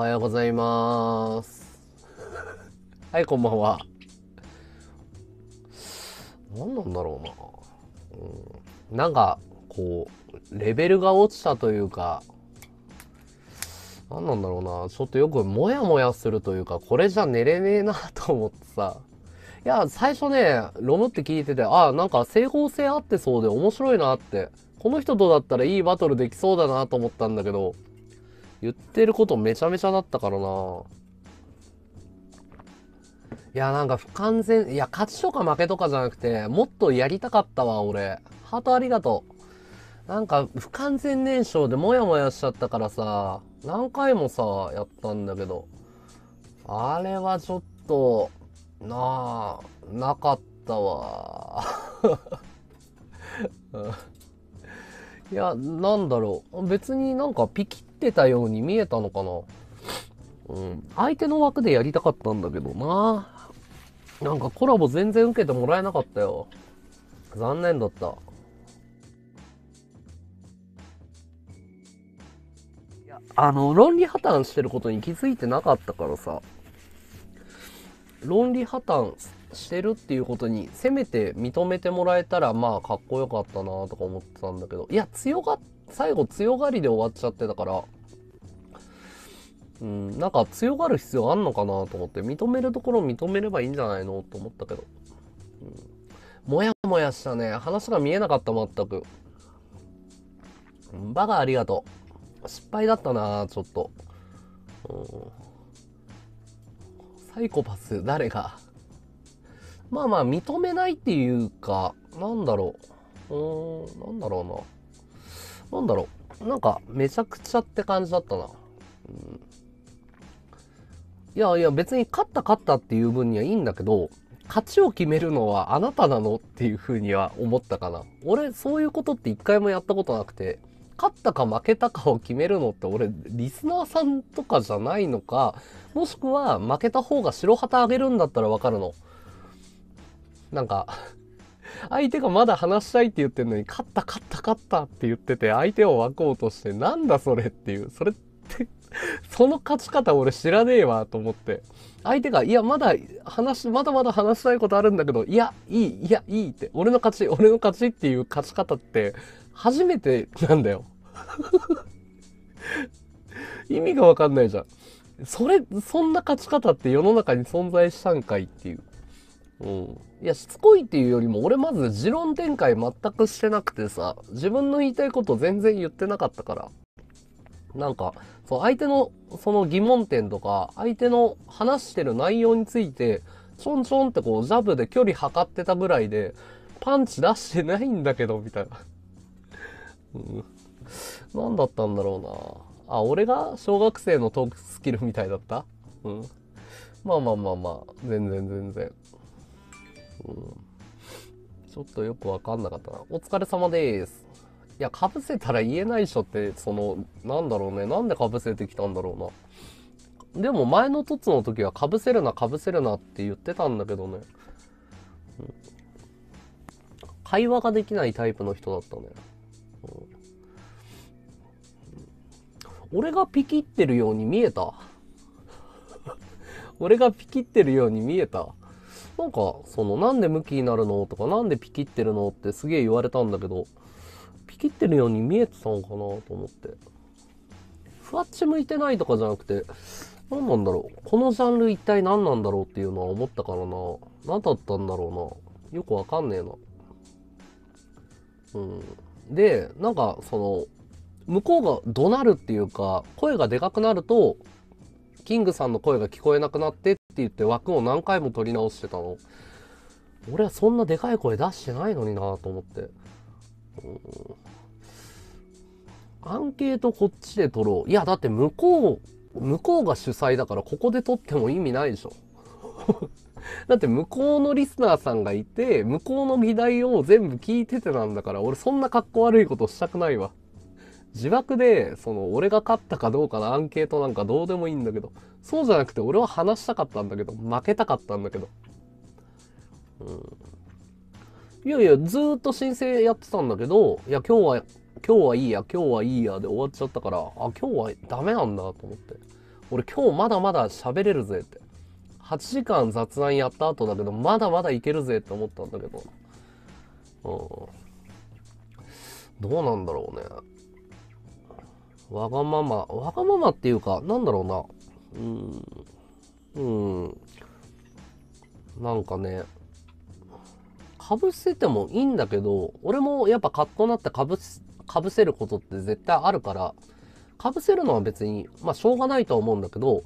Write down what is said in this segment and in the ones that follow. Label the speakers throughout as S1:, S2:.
S1: はようございます。はい、こんばんは。何なんだろうな。うん、なんか、こう、レベルが落ちたというか、何なんだろうな。ちょっとよくモヤモヤするというか、これじゃ寝れねえなと思ってさ。いや、最初ね、ロムって聞いてて、ああ、なんか整合性あってそうで面白いなって。この人とだったらいいバトルできそうだなと思ったんだけど、言ってることめちゃめちゃだったからな。いや、なんか不完全、いや、勝ちとか負けとかじゃなくて、もっとやりたかったわ、俺。ハートありがとう。なんか不完全燃焼でモヤモヤしちゃったからさ、何回もさ、やったんだけど、あれはちょっと、なあ、なかったわ。いや、なんだろう。別になんかピキってたように見えたのかな。うん。相手の枠でやりたかったんだけどな。なんかコラボ全然受けてもらえなかったよ。残念だった。いや、あの、論理破綻してることに気づいてなかったからさ。論理破綻してるっていうことにせめて認めてもらえたらまあかっこよかったなとか思ってたんだけどいや強が最後強がりで終わっちゃってたからうんなんか強がる必要あんのかなと思って認めるところを認めればいいんじゃないのと思ったけど、うん、もやもやしたね。話が見えなかった全く。バカありがとう。失敗だったなちょっと、うん。サイコパス誰がまあまあ認めないっていうか、なんだろう。うーん、なんだろうな。なんだろう。なんかめちゃくちゃって感じだったな。うん、いやいや別に勝った勝ったっていう分にはいいんだけど、勝ちを決めるのはあなたなのっていうふうには思ったかな。俺そういうことって一回もやったことなくて、勝ったか負けたかを決めるのって俺リスナーさんとかじゃないのかもしくは負けた方が白旗あげるんだったらわかるのなんか相手がまだ話したいって言ってるのに勝った勝った勝ったって言ってて相手を分こうとしてなんだそれっていうそれってその勝ち方俺知らねえわと思って相手がいやまだ話まだまだ話したいことあるんだけどいやいいいやいいって俺の勝ち俺の勝ちっていう勝ち方って初めてなんだよ 意味がわかんないじゃん。それ、そんな勝ち方って世の中に存在したんかいっていう。うん。いや、しつこいっていうよりも、俺まず持論展開全くしてなくてさ、自分の言いたいこと全然言ってなかったから。なんか、そう、相手のその疑問点とか、相手の話してる内容について、ちょんちょんってこう、ジャブで距離測ってたぐらいで、パンチ出してないんだけど、みたいな。うん。何だったんだろうな。あ、俺が小学生のトークスキルみたいだった？うん。まあまあまあまあ、全然全然。ちょっとよくわかんなかったな。お疲れ様です。いや、かぶせたら言えないでしょって、その、なんだろうね。なんでかぶせてきたんだろうな。でも前の凸の時はかぶせるな、かぶせるなって言ってたんだけどね。会話ができないタイプの人だったね。俺がピキってるように見えた？俺がピキってるように見えた？なんか、その、なんでムキになるのとか、なんでピキってるのってすげえ言われたんだけど、ピキってるように見えてたのかなと思って。ふわっち向いてないとかじゃなくて、何なんだろう。このジャンル一体何なんだろうっていうのは思ったからな。何だったんだろうな。よくわかんねえな。うん。で、なんか、その、向こうが怒鳴るっていうか、声がでかくなると、キングさんの声が聞こえなくなってっ言って枠を何回も取り直してたの。俺はそんなでかい声出してないのになと思って。アンケートこっちで取ろう。いや、だって向こう、向こうが主催だからここで取っても意味ないでしょ。だって向こうのリスナーさんがいて、向こうの議題を全部聞いててなんだから、俺そんな格好悪いことしたくないわ。自爆で、その、俺が勝ったかどうかのアンケートなんかどうでもいいんだけど、そうじゃなくて俺は話したかったんだけど、負けたかったんだけど。うん。いやいや、ずっと申請やってたんだけど、いや、今日は、今日はいいや、今日はいいやで終わっちゃったから、あ、今日はダメなんだと思って。俺今日まだまだ喋れるぜって。8時間雑談やった後だけど、まだまだいけるぜって思ったんだけど。うん。どうなんだろうね。わがまま、わがままっていうか、なんだろうな。うん。うん。なんかね、かぶせてもいいんだけど、俺もやっぱカッとなってかぶかぶせることって絶対あるから、かぶせるのは別に、まあしょうがないとは思うんだけど、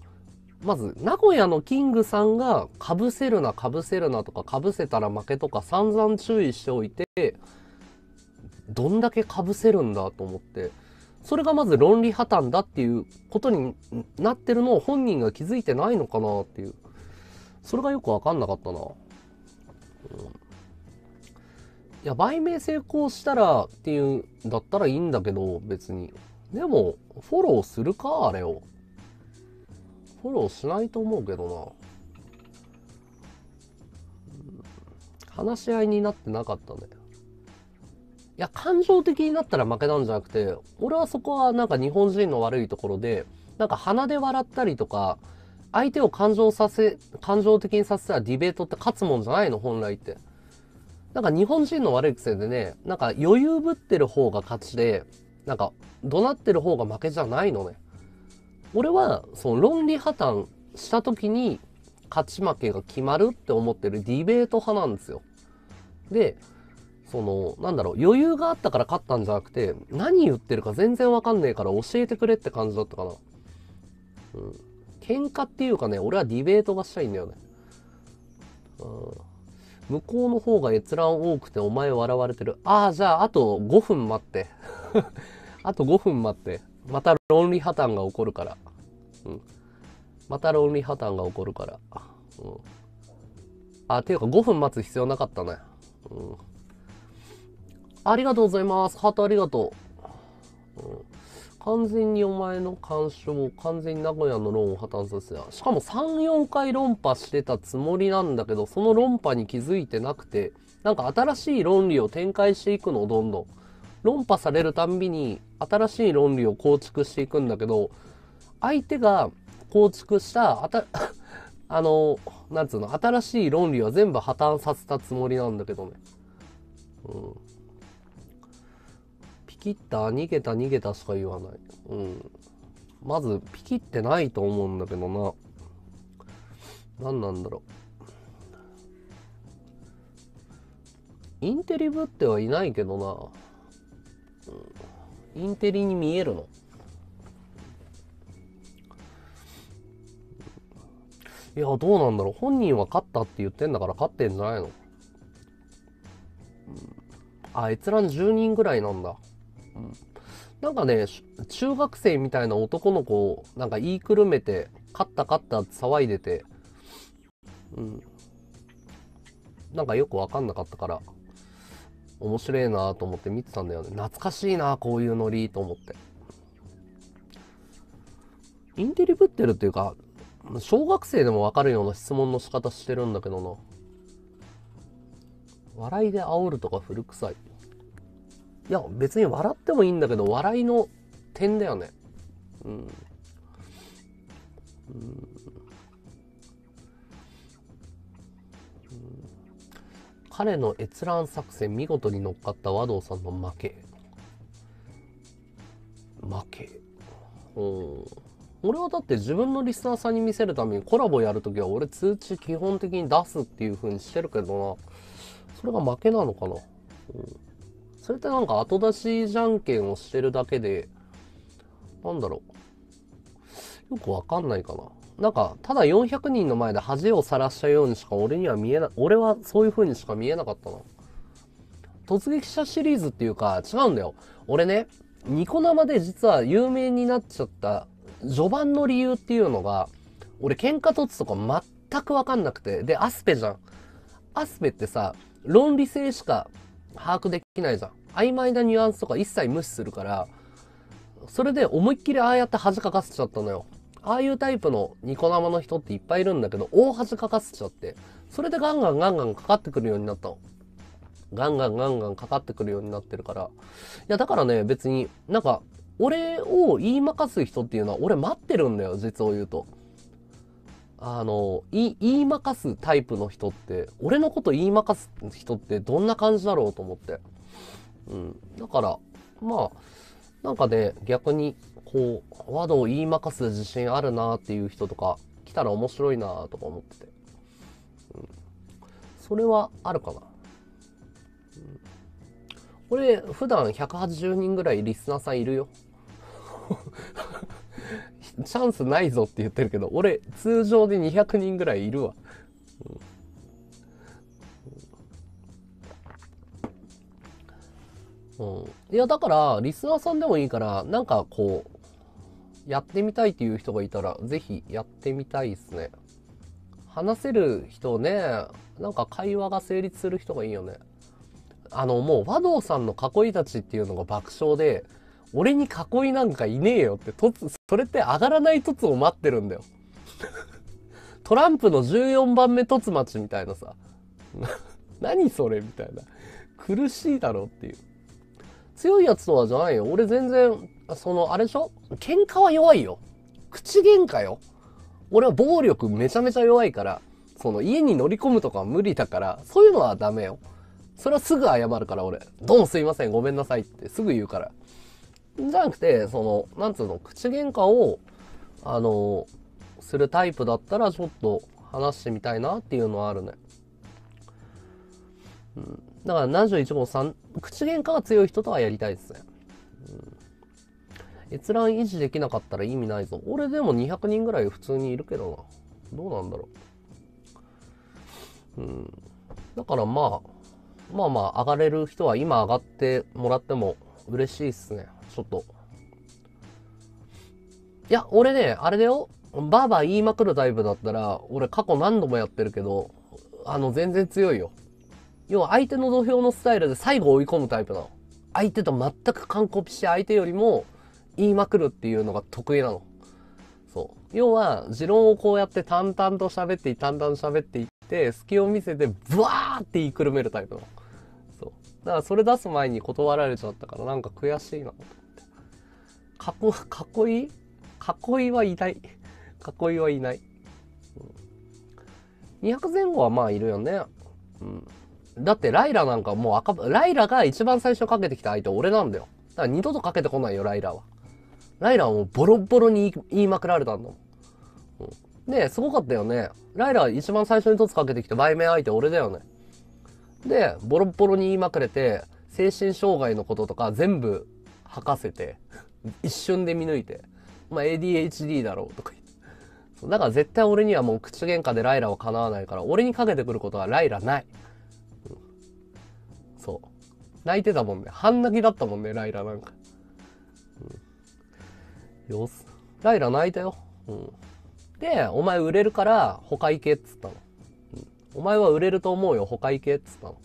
S1: まず、名古屋のキングさんが、かぶせるな、かぶせるなとか、かぶせたら負けとか散々注意しておいて、どんだけかぶせるんだと思って、それがまず論理破綻だっていうことになってるのを本人が気づいてないのかなっていう。それがよくわかんなかったな。うん、いや、売名成功したらっていうんだったらいいんだけど、別に。でも、フォローするかあれを。フォローしないと思うけどな。話し合いになってなかったね。いや、感情的になったら負けなんじゃなくて、俺はそこはなんか日本人の悪いところで、なんか鼻で笑ったりとか、相手を感情させ、感情的にさせたらディベートって勝つもんじゃないの、本来って。なんか日本人の悪い癖でね、なんか余裕ぶってる方が勝ちで、なんか怒鳴ってる方が負けじゃないのね。俺は、その論理破綻した時に勝ち負けが決まるって思ってるディベート派なんですよ。で、その、なんだろう、余裕があったから勝ったんじゃなくて、何言ってるか全然わかんねえから教えてくれって感じだったかな。うん。喧嘩っていうかね、俺はディベートがしたいんだよね。うん。向こうの方が閲覧多くてお前笑われてる。ああ、じゃああと5分待って。あと5分待って。また論理破綻が起こるから。うん。また論理破綻が起こるから。うん。あ、ていうか5分待つ必要なかったね。うん。ありがとうございます。ハートありがとう。うん完全にお前の干渉、完全に名古屋の論を破綻させた。しかも3、4回論破してたつもりなんだけど、その論破に気づいてなくて、なんか新しい論理を展開していくのを、どんどん。論破されるたんびに新しい論理を構築していくんだけど、相手が構築した、あた、あの、なんつうの、新しい論理は全部破綻させたつもりなんだけどね。うん。ピった、逃げた、逃げたしか言わない。うん。まず、ピキってないと思うんだけどな。何なんだろう。インテリぶってはいないけどな。うん、インテリに見えるの。いや、どうなんだろう。本人は勝ったって言ってんだから勝ってんじゃないの、うん、あ、閲覧10人ぐらいなんだ。うん、なんかね、中学生みたいな男の子をなんか言いくるめて、勝った勝った騒いでて、うん。なんかよくわかんなかったから、面白いなと思って見てたんだよね。懐かしいなこういうノリと思って。インテリぶってるっていうか、小学生でもわかるような質問の仕方してるんだけどな。笑いで煽るとか古臭い。いや、別に笑ってもいいんだけど、笑いの点だよね。うん。うん、彼の閲覧作戦見事に乗っかった和道さんの負け。負け。うん。俺はだって自分のリスナーさんに見せるためにコラボやるときは俺通知基本的に出すっていう風にしてるけどな。それが負けなのかな。うんそれってなんか後出しじゃんけんをしてるだけで、なんだろう。よくわかんないかな。なんか、ただ400人の前で恥をさらしたようにしか俺には見えな、俺はそういう風にしか見えなかったな。突撃者シリーズっていうか、違うんだよ。俺ね、ニコ生で実は有名になっちゃった序盤の理由っていうのが、俺喧嘩突とか全くわかんなくて。で、アスペじゃん。アスペってさ、論理性しか把握できないじゃん。曖昧なニュアンスとか一切無視するから、それで思いっきりああやって恥かかせちゃったのよ。ああいうタイプのニコ生の人っていっぱいいるんだけど、大恥かかせちゃって、それでガンガンガンガンかかってくるようになったの。ガンガンガンガンかかってくるようになってるから。いや、だからね、別になんか、俺を言いまかす人っていうのは俺待ってるんだよ、実を言うと。あの、言いまかすタイプの人って、俺のこと言いまかす人ってどんな感じだろうと思って。うん。だから、まあ、なんかね、逆に、こう、ワードを言いまかす自信あるなっていう人とか、来たら面白いなとか思ってて。うん。それはあるかな。俺、普段180人ぐらいリスナーさんいるよ。チャンスないぞって言ってるけど、俺、通常で200人ぐらいいるわ。うん。うん、いや、だから、リスナーさんでもいいから、なんかこう、やってみたいっていう人がいたら、ぜひやってみたいですね。話せる人ね、なんか会話が成立する人がいいよね。あの、もう和道さんの囲いたちっていうのが爆笑で、俺に囲いなんかいねえよって、とつ、それって上がらない凸を待ってるんだよ。トランプの14番目凸待ちみたいなさ。何それみたいな。苦しいだろっていう。強いやつとはじゃないよ。俺全然、その、あれでしょ？喧嘩は弱いよ。口喧嘩よ。俺は暴力めちゃめちゃ弱いから、その家に乗り込むとかは無理だから、そういうのはダメよ。それはすぐ謝るから俺。どうもすいません、ごめんなさいってすぐ言うから。じゃなくて、その、なんつうの、口喧嘩を、あの、するタイプだったらちょっと話してみたいなっていうのはあるね。うん。だから71号3、口喧嘩が強い人とはやりたいですね。うん。閲覧維持できなかったら意味ないぞ。俺でも200人ぐらい普通にいるけどな。どうなんだろう。うん。だからまあ、まあまあ上がれる人は今上がってもらっても嬉しいっすね。ちょっと。いや、俺ね、あれだよ。バーバー言いまくるタイプだったら、俺過去何度もやってるけど、あの、全然強いよ。要は相手の土俵のスタイルで最後追い込むタイプなの。相手と全く完コピして相手よりも言いまくるっていうのが得意なの。そう。要は、持論をこうやって淡々と喋って淡々と喋っていって、隙を見せて、ブワーって言いくるめるタイプなの。だからそれ出す前に断られちゃったから、なんか悔しいなと思って。かっこ、囲い？囲いいはいない。囲いいはいない。うん、200前後はまあいるよね。うん。だってライラなんかもう赤、ライラが一番最初かけてきた相手俺なんだよ。だから二度とかけてこないよ、ライラは。ライラはもうボロボロに言いまくられたんだもん。うん、で、すごかったよね。ライラ一番最初に凸かけてきた売名相手俺だよね。で、ボロボロに言いまくれて、精神障害のこととか全部吐かせて、一瞬で見抜いて、まあ ADHD だろうとか言って。だから絶対俺にはもう口喧嘩でライラは叶わないから、俺にかけてくることはライラない。うん、そう。泣いてたもんね。半泣きだったもんね、ライラなんか。うん、よす。ライラ泣いたよ。うん。で、お前売れるから他行けっつったの。お前は売れると思うよ、他行けっつったの。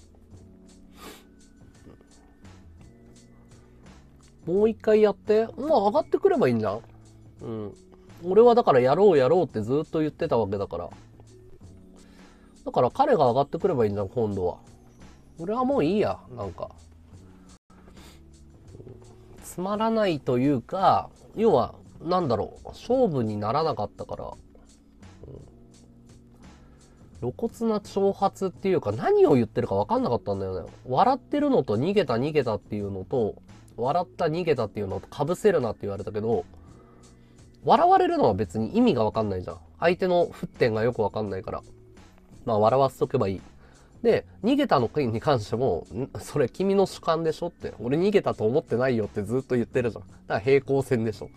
S1: もう一回やって。まあ上がってくればいいんじゃんうん。俺はだからやろうやろうってずっと言ってたわけだから。だから彼が上がってくればいいんじゃん、今度は。俺はもういいや、なんか。つまらないというか、要は、なんだろう、勝負にならなかったから、露骨な挑発っていうか何を言ってるか分かんなかったんだよね。笑ってるのと逃げた逃げたっていうのと、笑った逃げたっていうのと被せるなって言われたけど、笑われるのは別に意味が分かんないじゃん。相手の沸点がよく分かんないから。まあ笑わせとけばいい。で、逃げたのに関しても、それ君の主観でしょって。俺逃げたと思ってないよってずっと言ってるじゃん。だから平行線でしょ。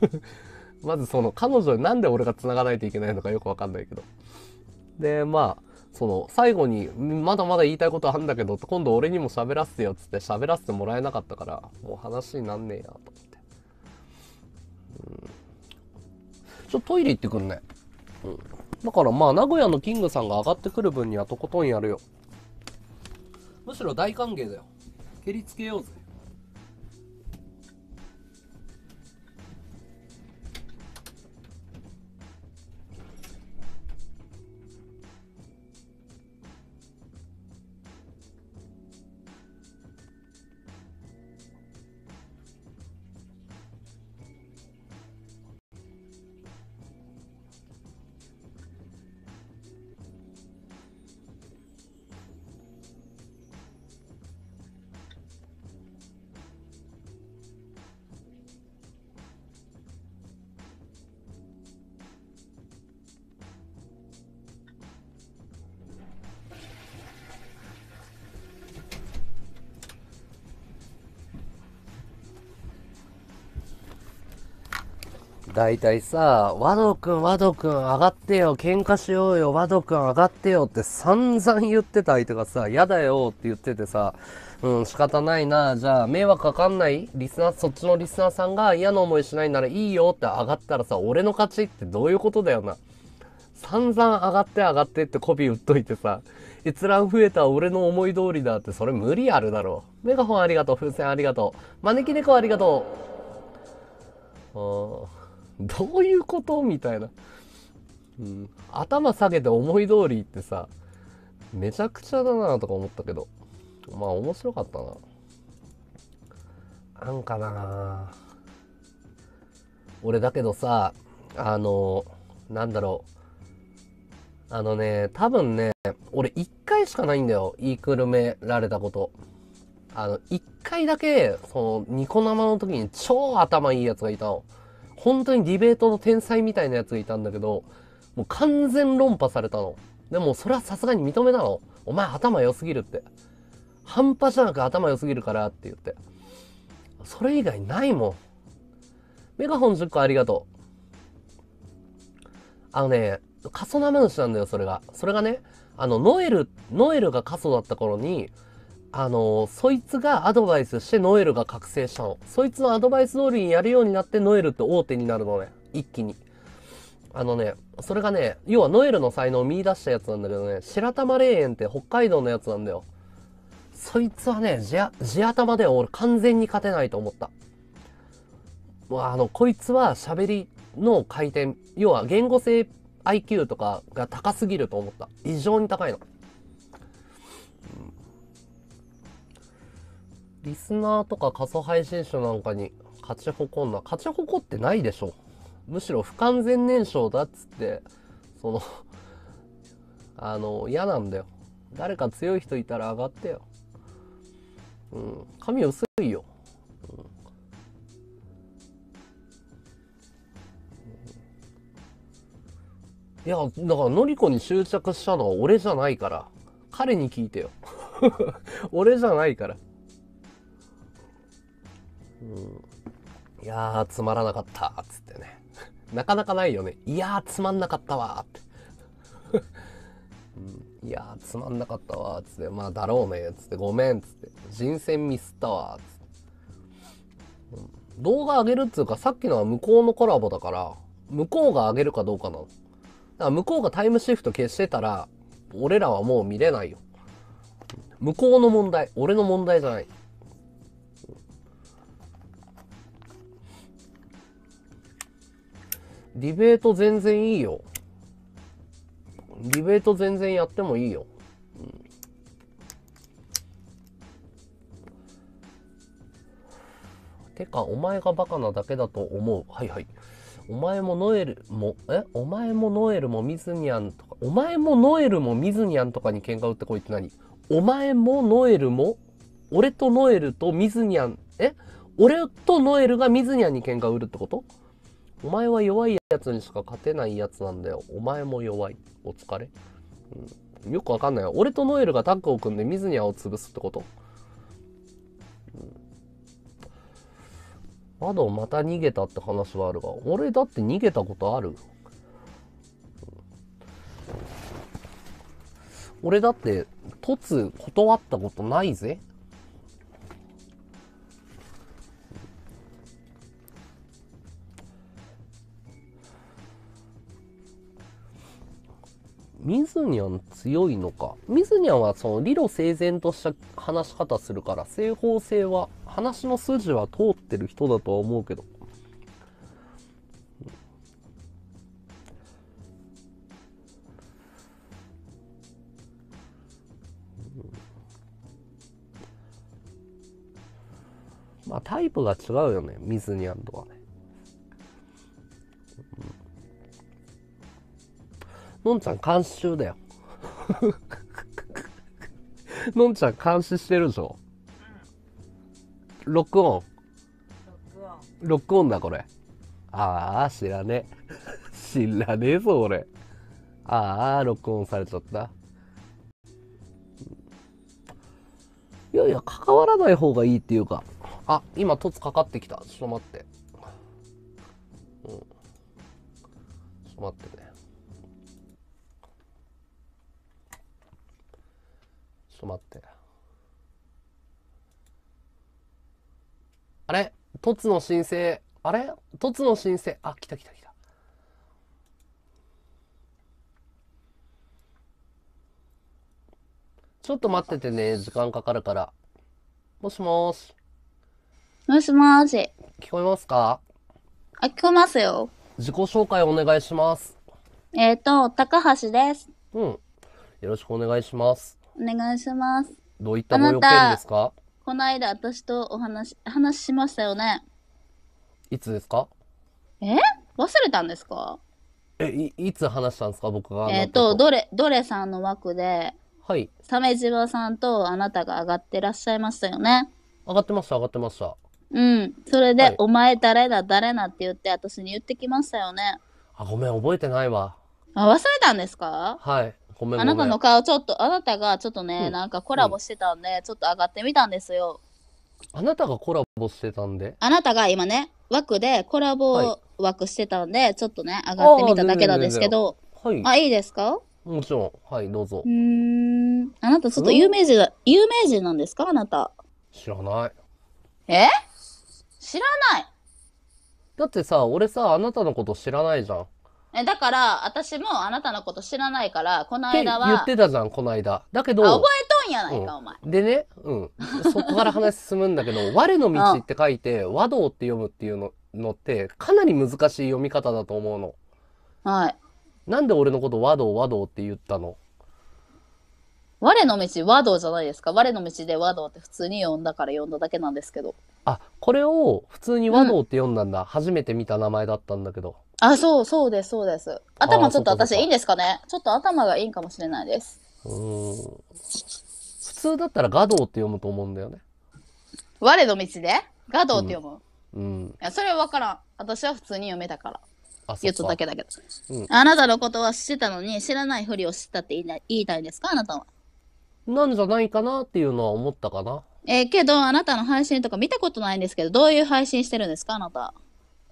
S1: まずその彼女になんで俺が繋がないといけないのかよくわかんないけど。で、まあ、その、最後に、まだまだ言いたいことあんだけど、今度俺にも喋らせてよっつって喋らせてもらえなかったから、もう話になんねえや、と思って。うん。ちょっとトイレ行ってくんね。うん。だからまあ、名古屋のキングさんが上がってくる分にはとことんやるよ。むしろ大歓迎だよ。蹴りつけようぜ。だいたいさ、和道くん、和道くん上がってよ、喧嘩しようよ、和道くん上がってよって散々言ってた相手がさ、嫌だよって言っててさ、うん、仕方ないな、じゃあ迷惑かかんない？リスナー、そっちのリスナーさんが嫌な思いしないならいいよって上がったらさ、俺の勝ちってどういうことだよな。散々上がって上がってって媚び売っといてさ、閲覧増えた俺の思い通りだってそれ無理あるだろう。メガホンありがとう、風船ありがとう。招き猫ありがとう。あー どういうことみたいな。うん。頭下げて思い通りってさ、めちゃくちゃだなとか思ったけど。まあ面白かったな。なんかな俺だけどさ、あの、なんだろう。あのね、多分ね、俺一回しかないんだよ。言いくるめられたこと。あの、一回だけ、その、ニコ生の時に超頭いいやつがいたの。本当にディベートの天才みたいなやつがいたんだけど、もう完全論破されたの。でもそれはさすがに認めたの。お前頭良すぎるって。半端じゃなく頭良すぎるからって言って。それ以外ないもん。メガホン10個ありがとう。あのね、過疎生主なんだよ、それが。それがね、あの、ノエル、ノエルが過疎だった頃に、あの、そいつがアドバイスしてノエルが覚醒したの。そいつのアドバイス通りにやるようになってノエルって大手になるのね。一気に。あのね、それがね、要はノエルの才能を見出したやつなんだけどね、白玉霊園って北海道のやつなんだよ。そいつはね、地頭では俺完全に勝てないと思った。もうあの、こいつは喋りの回転、要は言語性 IQ とかが高すぎると思った。異常に高いの。リスナーとか仮想配信者なんかに勝ち誇んな。勝ち誇ってないでしょ。むしろ不完全燃焼だっつって、そのあの、嫌なんだよ。誰か強い人いたら上がってよ。うん。髪薄いよ。うんいや、だから、のりこに執着したのは俺じゃないから。彼に聞いてよ。俺じゃないから。うん、いやー、つまらなかった、つってね。なかなかないよね。いやー、つまんなかったわ、って。うん、いやー、つまんなかったわ、つって。まあ、だろうね、つって。ごめん、つって。人選ミスったわ、つって。動画上げるっつうか、さっきのは向こうのコラボだから、向こうが上げるかどうかなの。だから向こうがタイムシフト消してたら、俺らはもう見れないよ。向こうの問題、俺の問題じゃない。ディベート全然いいよ。ディベート全然やってもいいよ。うん、てか、お前がバカなだけだと思う。はいはい。お前もノエルも、え？お前もノエルもミズニャンとか、お前もノエルもミズニャンとかに喧嘩売ってこいって何？お前もノエルも、俺とノエルとミズニャン、え？俺とノエルがミズニャンに喧嘩売るってこと？お前は弱いやつにしか勝てないやつなんだよ。お前も弱い。お疲れ。うん、よくわかんない。俺とノエルがタッグを組んで水ニャを潰すってこと、うん、ドまた逃げたって話はあるが、俺だって逃げたことある、俺だって、突断ったことないぜ。ズニャン強いのか。ミズニャンはその理路整然とした話し方するから、正方性は、話の筋は通ってる人だとは思うけど。まあタイプが違うよね、ミズニャンとはね。のんちゃん監視中だよ。のんちゃん監視してるでしょ、うん、録音。録音だ、これ。ああ、知らねえ。知らねえぞ、俺。ああ、録音されちゃった。いやいや、関わらない方がいいっていうか。あ、今、凸かかってきた。ちょっと待って。うんと待ってね。っと待って。あれ？凸の申請？あれ？凸の申請？あ、来た来た来た。ちょっと待っててね。時間かかるから。もしもーし。
S2: もしもーし。
S1: 聞こえますか？
S2: あ、聞こえますよ。
S1: 自己紹介お願いします。
S2: えっ、と、高橋です。
S1: うん。よろしくお願いします。
S2: お願いします。
S1: どういったご用件ですか？
S2: この間私とお話、話しましたよね。
S1: いつですか？
S2: え？忘れたんですか？
S1: え、い、いつ話したんですか？僕が。
S2: えっ、と、どれ、どれさんの枠で、
S1: はい。
S2: 鮫島さんとあなたが上がってらっしゃいましたよね。
S1: 上がってました、上がってました。
S2: うん。それで、
S1: はい
S2: お前誰だ、誰だって言って私に言ってきましたよね。
S1: あ、ごめん、覚えてないわ。
S2: あ、忘れたんですか？
S1: はい。ごめん、ごめん。
S2: あなたの顔ちょっと、あなたがちょっとね、
S1: うん
S2: なんかコラボしてたんで、ちょっと上がってみたんですよ。
S1: あなたがコラボしてたんで？
S2: あなたが今ね、枠でコラ
S1: は
S2: ボ枠してたんで、ちょっとね、上がってみただけなんですけど、
S1: はい。
S2: あ、いいですか？
S1: もちろん。はい、どうぞ
S2: う。ーん。あなたちょっと有名人だ、有名人なんですか？あなた。
S1: 知らない。
S2: え？知らない。
S1: だってさ、俺さ、あなたのこと知らないじゃん。っ
S2: え、だから、私もあなたのこと知らないから、この間は、
S1: ってたじゃん、この間。だけど、
S2: あ、覚えとんやないか、お前。
S1: でね、うん。そこから話進むんだけど、我の道って書いて、和道って読むっていうののって、かなり難しい読み方だと思うの。
S2: はい。
S1: なんで俺のこと和道和道って言ったの？
S2: 我の道、和道じゃないですか。我の道で和道って普通に読んだから読んだだけなんですけど。
S1: あ、これを普通に和道って読んだんだ。初めて見た名前だったんだけど。
S2: あ、そう、そうです、そうです。頭ちょっと私いいんですかね？ちょっと頭がいいんかもしれないです。
S1: うーん。普通だったら画道って読むと思うんだよね。
S2: 我の道で？画道って読む、い
S1: うん。
S2: や、それは分からん。私は普通に読めたから。
S1: あ、そ
S2: 言っ
S1: っか。
S2: とだけだけど。
S1: うん
S2: あなたのことは知ってたのに、知らないふりをしてたって言い言いたいんですかあなたは。
S1: なんじゃないかなっていうのは思ったかな。
S2: えーけど、あなたの配信とか見たことないんですけど、どういう配信してるんですかあなた？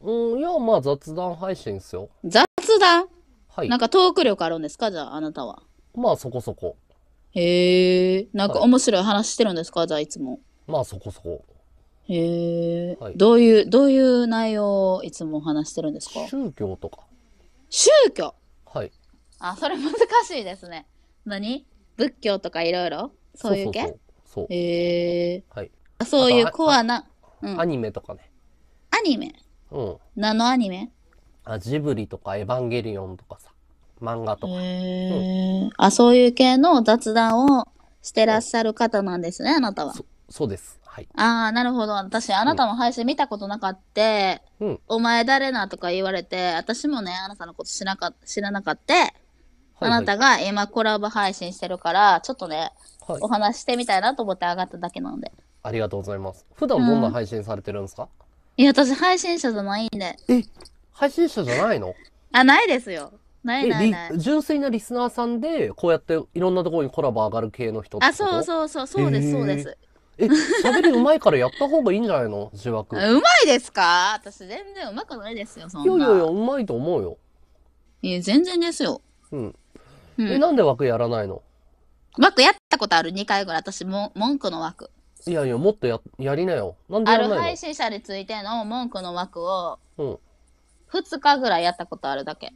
S1: うん、いや、まあ雑談配信ですよ。
S2: 雑談？
S1: はい
S2: なん。かトーク力あるんですかじゃあ、あなたは？
S1: まあそこそこ。
S2: へえ。なんか
S1: はい
S2: 面白い話してるんですかじゃあ、いつも？
S1: まあそこそこ。
S2: へえ、
S1: はい
S2: どういう、どういう内容をいつも話してるんですか？
S1: 宗教とか。
S2: 宗教？
S1: はい。
S2: あ、それ難しいですね。何？仏教とかいろいろそういう系？
S1: そうそうそう。
S2: へえ。
S1: はい。
S2: そういうコアな、うん。
S1: アニメとかね。
S2: アニメ？
S1: うん。
S2: 何のアニメ？
S1: あ、ジブリとかエヴァンゲリオンとかさ。漫画とか。
S2: へえ。あ、そういう系の雑談をしてらっしゃる方なんですね、あなたは。
S1: そ、そうです。はい。
S2: ああ、なるほど。私、あなたの配信見たことなかった。
S1: うん。
S2: お前誰なとか言われて、私もね、あなたのこと知らなか知らなかった。
S1: はい
S2: あなたが今コラボ配信してるから、ちょっとね、
S1: はい
S2: お。話してみたいなと思って上がっただけなので。
S1: ありがとうございます。普段どんな配信されてるんですか？
S2: いや、私配信者じゃないんで。
S1: え、配信者じゃないの？
S2: あ、ないですよ。な
S1: え、
S2: いないない
S1: り。純粋なリスナーさんで、こうやっていろんなところにコラボ上がる系の人って
S2: あ、そうそうそう、そうです、そうです。
S1: え、喋り上手いからやった方がいいんじゃないの？自枠。い
S2: うまいですか？私全然うまくないですよ、そんな。
S1: やいやいや、上手いと思うよ。
S2: いや全然ですよ。
S1: うん。
S2: うん
S1: え、なんで枠やらないの？
S2: 枠やったことある？2回ぐらい。私も、文句の枠。
S1: いやいや、もっとや、やりなよ。なんで
S2: あ
S1: やらない
S2: る配信者についての文句の枠を
S1: のうん。
S2: 2日ぐらいやったことあるだけ。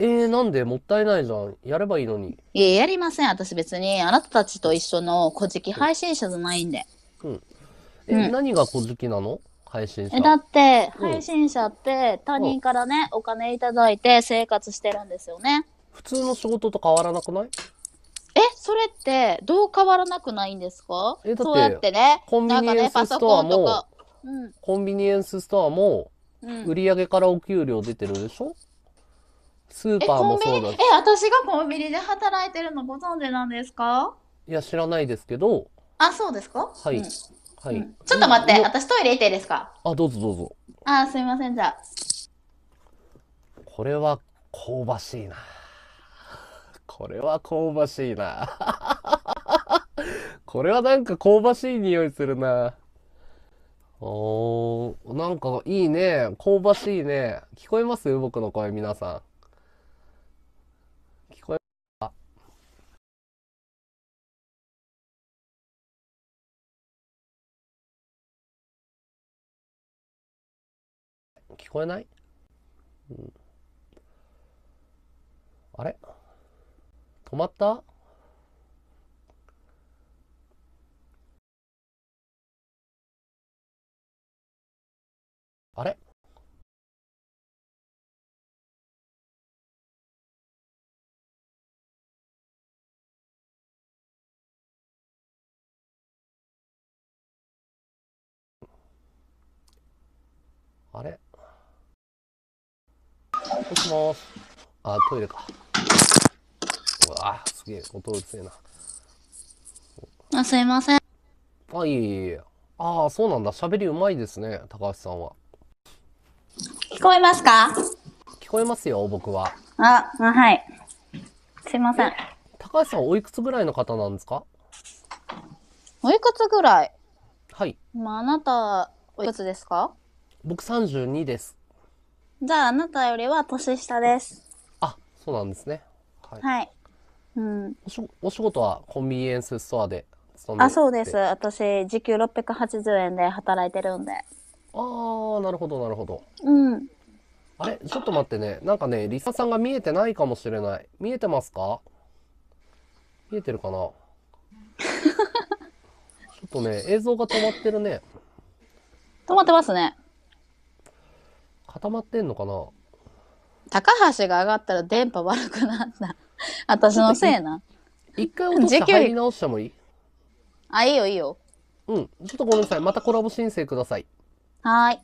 S1: えー、なんで？もったいないじゃん。やればいいのに。
S2: いや、やりません。私別に、あなたたちと一緒の古事記配信者じゃないんで。
S1: え、
S2: うん
S1: 何が小きなの？配信者。
S2: え、だって、
S1: うん
S2: 配信者って他人からね、お金いただいて生活してるんですよね。
S1: 普通の仕事と変わらなくない？
S2: え、それってどう変わらなくないんですか？
S1: えだって
S2: そうやってね、
S1: コンビニエンス
S2: なんかね、パソコンとか。うん。
S1: コンビニエンスストアも、
S2: うん。
S1: 売り上げからお給料出てるでしょ？スー
S2: え、
S1: パー
S2: コンビニ、え
S1: もそうだし。、
S2: 私がコンビニで働いてるのご存知なんですか？
S1: いや、知らないですけど、
S2: あ、そうですか？
S1: はい
S2: うん
S1: はい。
S2: うんちょっと待って、
S1: うん
S2: 私トイレ行っていいですか？
S1: あ、どうぞどうぞ。
S2: あ、すみません、じゃあ。
S1: これは香ばしいな。これは香ばしいな。これはなんか香ばしい匂いするな。おー、なんかいいね。香ばしいね。聞こえます？僕の声、皆さん。聞こえますか？聞こえない、あれ？止まった？あれ？あれ？もしもーし。あ、トイレか。うわすげえ、音うるせえな。
S2: あ、すいません。
S1: あ、いえいえ。ああ、そうなんだ。喋りうまいですね、高橋さんは。
S2: 聞こえますか？
S1: 聞こえますよ、僕は。
S2: あ、あはい。すいません。
S1: 高橋さんおいくつぐらいの方なんですか？
S2: おいくつぐらい？
S1: はい。
S2: まあ、あなた、おいくつですか？
S1: 僕32です。
S2: じゃあ、あなたよりは年下です。
S1: あ、そうなんですね。はい。
S2: はい。うん。
S1: おしお仕事はコンビニエンスストアで勤
S2: あ、そうです。。私、時給680円で働いてるんで。
S1: ああ、なるほど、なるほど。
S2: うん。
S1: あれ？ちょっと待ってね。なんかね、リサさんが見えてないかもしれない。見えてますか？見えてるかな？ちょっとね、映像が止まってるね。
S2: 止まってますね。
S1: 固まってんのかな？
S2: 高橋が上がったら電波悪くなった。私のせいな。
S1: 一回落として入り直してもいい？
S2: あ、いいよいいよ。
S1: うん。ちょっとごめんなさい。またコラボ申請ください。
S2: はーい。